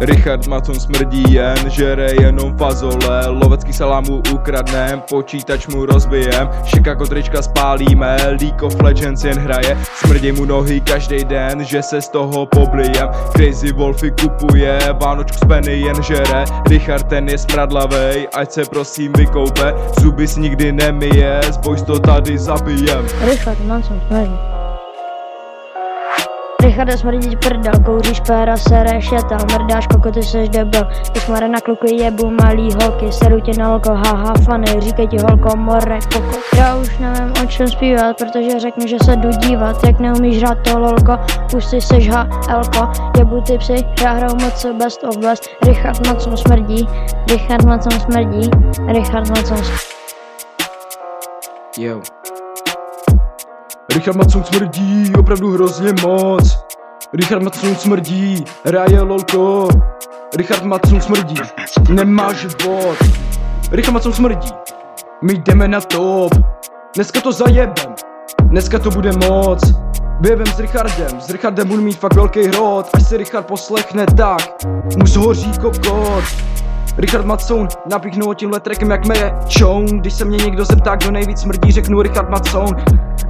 Richard Macon smrdí jen, žere jenom fazole. Lovecký salámu ukradnem, počítač mu rozbijem Šika kotrička spálíme, League of Legends jen hraje. Smrdí mu nohy každý den, že se z toho poblijem Crazy Wolfy kupuje, Vánočku z Penny jen žere. Richard ten je smradlavej, ať se prosím vykoupe. Zuby si nikdy nemije, zboj to tady zabijem Richard Manson smrdí. Richarde smrdí prdel, kouříš péra, sereš jetel, mrdáš koko, ty seš debil, ty smare na kluky jebu malý holky, seru tě na loko, haha fany, říkej ti holko, more, koko. Já už nevím o čem zpívat, protože řeknu, že se jdu dívat, jak neumíš hrát to lolko, už si seš HLko, jebu ty psy, já hraju moc best of best, Richard Manson smrdí, Richard Manson smrdí, Richard Manson smrdí. Yo. Richard Matson smrdí, opravdu hrozně moc. Richard Matson smrdí, hraje lolko. Richard Matson smrdí, nemá život. Richard Matson smrdí, my jdeme na top. Dneska to zajebem, dneska to bude moc. Vyjebem s Richardem, s Richardem budu mít fakt velký hrot Až se Richard poslechne tak, mu zhoří kokot Richard Matson, napíchnu tímhle trekem jak mě čoun Když se mě někdo zeptá, kdo nejvíc smrdí, řeknu Richard Matson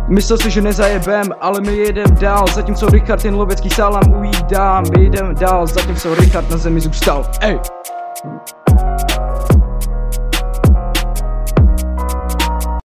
Myslel si, že nezajebem, ale my jedem dál. Zatímco Richard jen lovecký sálám ujídá My jdem dál, zatímco Richard na zemi zůstal. Ej!